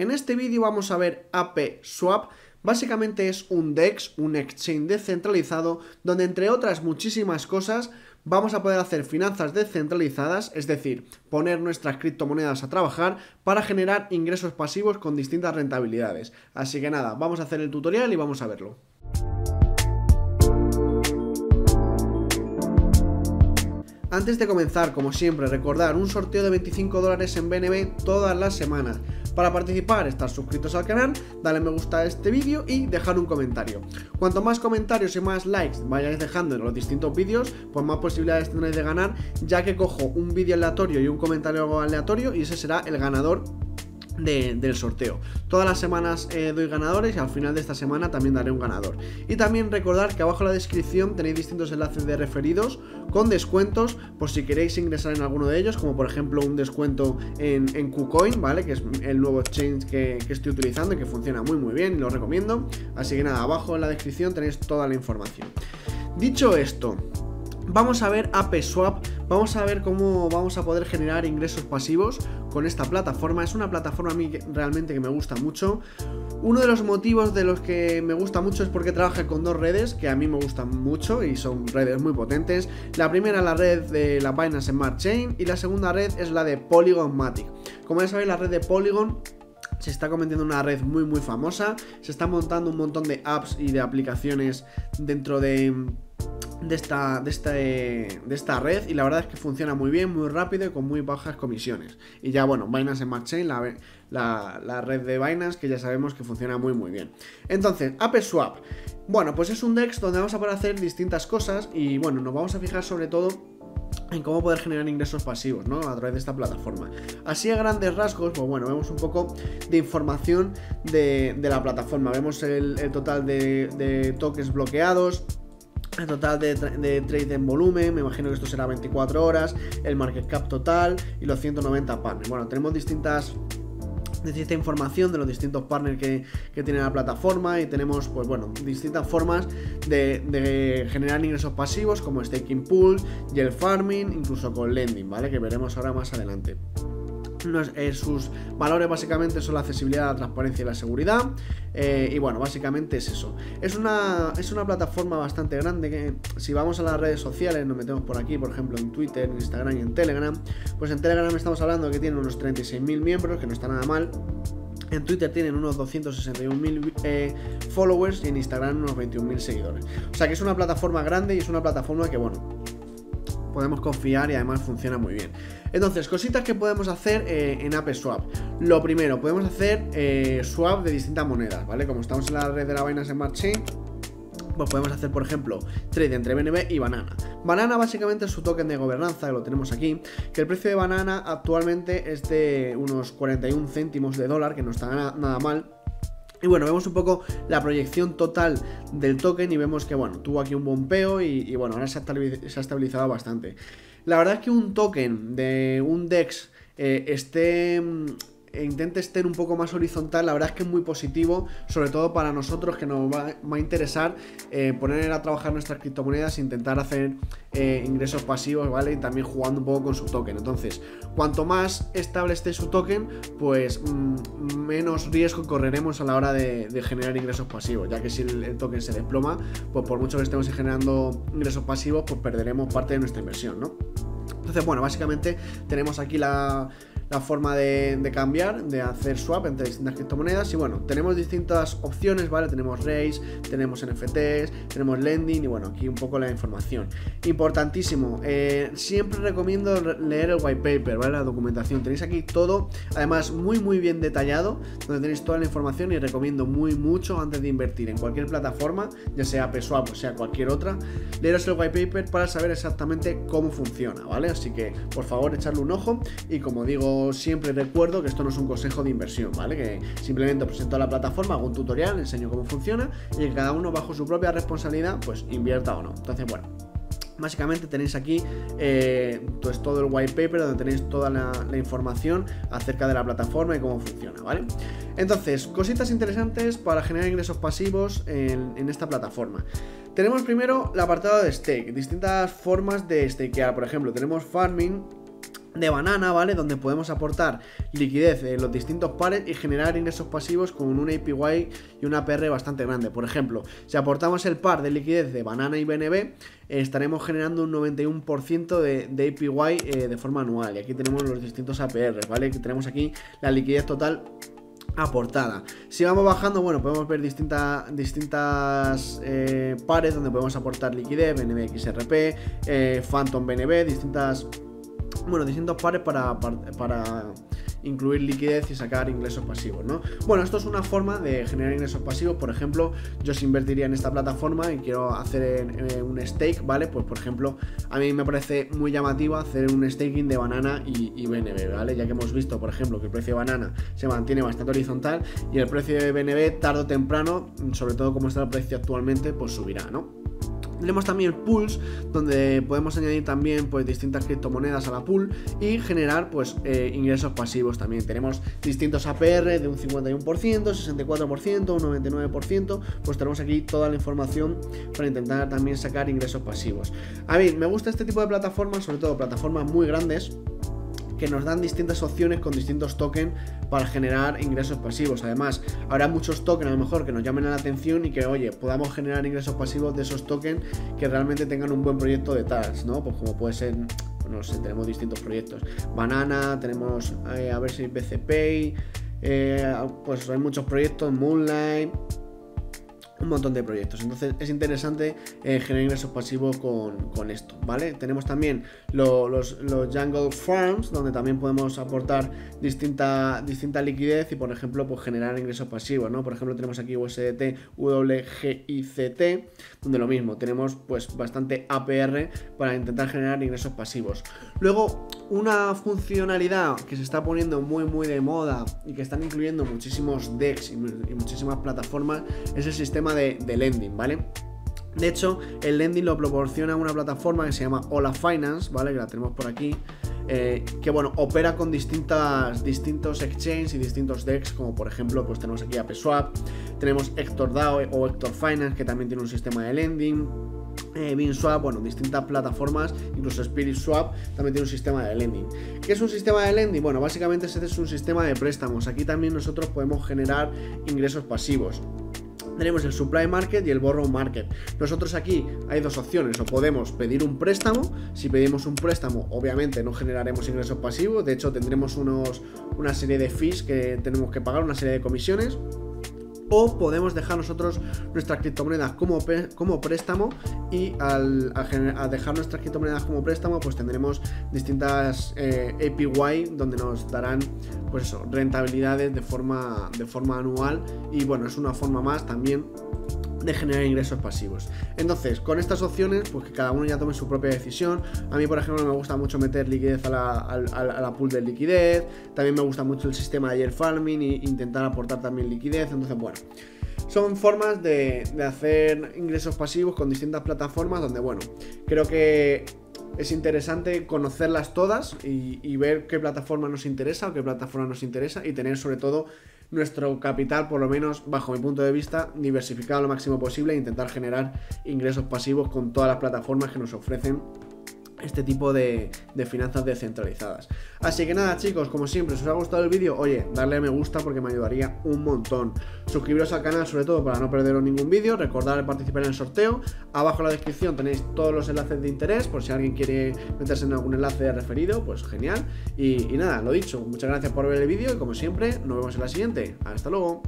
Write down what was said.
En este vídeo vamos a ver AP Swap, básicamente es un DEX, un exchange descentralizado, donde entre otras muchísimas cosas vamos a poder hacer finanzas descentralizadas, es decir, poner nuestras criptomonedas a trabajar para generar ingresos pasivos con distintas rentabilidades. Así que nada, vamos a hacer el tutorial y vamos a verlo. Antes de comenzar, como siempre, recordar un sorteo de 25 dólares en BNB todas las semanas. Para participar, estar suscritos al canal, darle me gusta a este vídeo y dejar un comentario. Cuanto más comentarios y más likes vayáis dejando en los distintos vídeos, pues más posibilidades tendréis de ganar, ya que cojo un vídeo aleatorio y un comentario aleatorio y ese será el ganador del sorteo. Todas las semanas eh, doy ganadores y al final de esta semana también daré un ganador. Y también recordar que abajo en la descripción tenéis distintos enlaces de referidos con descuentos por si queréis ingresar en alguno de ellos, como por ejemplo un descuento en, en KuCoin, ¿vale? Que es el nuevo exchange que, que estoy utilizando y que funciona muy muy bien y lo recomiendo. Así que nada, abajo en la descripción tenéis toda la información. Dicho esto, Vamos a ver Swap, vamos a ver cómo vamos a poder generar ingresos pasivos con esta plataforma. Es una plataforma a mí realmente que me gusta mucho. Uno de los motivos de los que me gusta mucho es porque trabaja con dos redes que a mí me gustan mucho y son redes muy potentes. La primera la red de la Binance Smart Chain y la segunda red es la de Polygon Matic. Como ya sabéis, la red de Polygon se está convirtiendo en una red muy muy famosa, se está montando un montón de apps y de aplicaciones dentro de de esta, de, esta, de esta red y la verdad es que funciona muy bien, muy rápido y con muy bajas comisiones. Y ya bueno, Binance Smart Chain, la, la, la red de Binance que ya sabemos que funciona muy muy bien. Entonces, Swap Bueno, pues es un DEX donde vamos a poder hacer distintas cosas y bueno, nos vamos a fijar sobre todo en cómo poder generar ingresos pasivos, ¿no? A través de esta plataforma. Así a grandes rasgos, pues bueno, vemos un poco de información de, la plataforma. Vemos el, total de, de tokens bloqueados, el total de, trade en volumen, me imagino que esto será 24 horas, el market cap total y los 190 partners. Bueno, tenemos distintas distinta información de los distintos partners que, tiene la plataforma y tenemos pues bueno distintas formas de, de, generar ingresos pasivos como staking pool y el farming incluso con lending vale que veremos ahora más adelante eh, sus valores básicamente son la accesibilidad, la transparencia y la seguridad. Eh, y bueno, básicamente es eso. Es una, es una plataforma bastante grande que si vamos a las redes sociales, nos metemos por aquí, por ejemplo en Twitter, en Instagram y en Telegram, pues en Telegram estamos hablando que tiene unos 36.000 miembros, que no está nada mal. En Twitter tienen unos 261.000 eh, followers y en Instagram unos 21.000 seguidores. O sea que es una plataforma grande y es una plataforma que, bueno, podemos confiar y además funciona muy bien. Entonces, cositas que podemos hacer eh, en App Swap. Lo primero, podemos hacer eh, swap de distintas monedas, ¿vale? Como estamos en la red de la Binance Smart Chain, pues podemos hacer, por ejemplo, trade entre BNB y Banana. Banana básicamente es su token de gobernanza, que lo tenemos aquí, que el precio de Banana actualmente es de unos 41 céntimos de dólar, que no está nada mal. Y bueno, vemos un poco la proyección total del token y vemos que, bueno, tuvo aquí un bombeo y, y bueno, ahora se ha, estabilizado bastante. La verdad es que un token de un DEX eh, esté e intente estar un poco más horizontal, la verdad es que es muy positivo, sobre todo para nosotros que nos va, a interesar eh, poner a trabajar nuestras criptomonedas e intentar hacer eh, ingresos pasivos, ¿vale? Y también jugando un poco con su token. Entonces, cuanto más estable esté su token, pues mm, menos riesgo correremos a la hora de, generar ingresos pasivos, ya que si el, token se desploma, pues por mucho que estemos generando ingresos pasivos, pues perderemos parte de nuestra inversión, ¿no? Entonces, bueno, básicamente tenemos aquí la, la forma de, cambiar, de hacer swap entre distintas criptomonedas. Y bueno, tenemos distintas opciones, ¿vale? Tenemos Raise, tenemos NFTs, tenemos Lending y bueno, aquí un poco la información. Importantísimo, eh, siempre recomiendo leer el white paper, ¿vale? La documentación. Tenéis aquí todo, además muy muy bien detallado, donde tenéis toda la información y recomiendo muy mucho antes de invertir en cualquier plataforma, ya sea PSwap o sea cualquier otra, leeros el white paper para saber exactamente cómo funciona, ¿vale? Así que por favor echarle un ojo y como digo siempre recuerdo que esto no es un consejo de inversión, ¿vale? Que simplemente presento la plataforma, hago un tutorial, enseño cómo funciona y que cada uno bajo su propia responsabilidad pues invierta o no. Entonces, bueno, Básicamente tenéis aquí eh, pues todo el white paper donde tenéis toda la, información acerca de la plataforma y cómo funciona, ¿vale? Entonces, cositas interesantes para generar ingresos pasivos en, en esta plataforma. Tenemos primero el apartado de stake, distintas formas de stakear. Por ejemplo, tenemos farming, de banana, ¿vale? Donde podemos aportar liquidez en los distintos pares y generar ingresos pasivos con un APY y una APR bastante grande. Por ejemplo, si aportamos el par de liquidez de banana y BNB, estaremos generando un 91% de, de APY eh, de forma anual. Y aquí tenemos los distintos APR, ¿vale? Que tenemos aquí la liquidez total aportada. Si vamos bajando, bueno, podemos ver distintas distintas eh, pares donde podemos aportar liquidez, BNB XRP, eh, Phantom BNB, distintas bueno, distintos pares para, para, incluir liquidez y sacar ingresos pasivos, ¿no? Bueno, esto es una forma de generar ingresos pasivos. Por ejemplo, yo si invertiría en esta plataforma y quiero hacer un stake, ¿vale? Pues por ejemplo, a mí me parece muy llamativo hacer un staking de banana y, y BNB, ¿vale? Ya que hemos visto, por ejemplo, que el precio de banana se mantiene bastante horizontal y el precio de BNB tarde o temprano, sobre todo como está el precio actualmente, pues subirá, ¿no? Tenemos también pools donde podemos añadir también pues distintas criptomonedas a la pool y generar pues eh, ingresos pasivos también. Tenemos distintos APR de un 51%, 64%, un 99%, pues tenemos aquí toda la información para intentar también sacar ingresos pasivos. A mí me gusta este tipo de plataformas, sobre todo plataformas muy grandes que nos dan distintas opciones con distintos tokens para generar ingresos pasivos. Además, habrá muchos tokens a lo mejor que nos llamen la atención y que, oye, podamos generar ingresos pasivos de esos tokens que realmente tengan un buen proyecto detrás, ¿no? Pues como puede ser no sé, tenemos distintos proyectos. Banana, tenemos eh, a ver si BCP, eh, pues hay muchos proyectos, Moonlight, un montón de proyectos. Entonces es interesante eh, generar ingresos pasivos con, esto, ¿vale? Tenemos también los, los, Jungle Farms, donde también podemos aportar distinta, distinta liquidez y, por ejemplo, pues generar ingresos pasivos, ¿no? Por ejemplo, tenemos aquí USDT, WGICT, donde lo mismo, tenemos pues bastante APR para intentar generar ingresos pasivos. Luego, una funcionalidad que se está poniendo muy muy de moda y que están incluyendo muchísimos DEX y, muchísimas plataformas es el sistema de, lending, ¿vale? De hecho, el lending lo proporciona una plataforma que se llama Hola Finance, ¿vale? Que la tenemos por aquí. Eh, que bueno, opera con distintas, distintos exchanges y distintos DEX, como por ejemplo, pues tenemos aquí AppSwap, tenemos Hector DAO o Hector Finance, que también tiene un sistema de lending, eh, BeanSwap, bueno, distintas plataformas, incluso SpiritSwap también tiene un sistema de lending. ¿Qué es un sistema de lending? Bueno, básicamente ese es un sistema de préstamos. Aquí también nosotros podemos generar ingresos pasivos tenemos el supply market y el borrow market. Nosotros aquí hay dos opciones, o podemos pedir un préstamo, si pedimos un préstamo obviamente no generaremos ingresos pasivos, de hecho tendremos unos, una serie de fees que tenemos que pagar, una serie de comisiones, o podemos dejar nosotros nuestras criptomonedas como, como préstamo y al, dejar nuestras criptomonedas como préstamo pues tendremos distintas eh, APY donde nos darán pues eso, rentabilidades de forma, de forma anual. Y bueno es una forma más también de generar ingresos pasivos. Entonces, con estas opciones, pues que cada uno ya tome su propia decisión. A mí, por ejemplo, me gusta mucho meter liquidez a la, pool de liquidez. También me gusta mucho el sistema de air farming e intentar aportar también liquidez. Entonces, bueno. Son formas de, hacer ingresos pasivos con distintas plataformas donde, bueno, creo que es interesante conocerlas todas y, y, ver qué plataforma nos interesa o qué plataforma nos interesa y tener sobre todo nuestro capital, por lo menos bajo mi punto de vista, diversificado lo máximo posible e intentar generar ingresos pasivos con todas las plataformas que nos ofrecen este tipo de, finanzas descentralizadas. Así que nada chicos, como siempre, si os ha gustado el vídeo, oye, darle a me gusta porque me ayudaría un montón. Suscribiros al canal sobre todo para no perderos ningún vídeo, recordar participar en el sorteo. Abajo en la descripción tenéis todos los enlaces de interés por si alguien quiere meterse en algún enlace de referido, pues genial. Y nada, lo dicho, muchas gracias por ver el vídeo y como siempre, nos vemos en la siguiente. Hasta luego.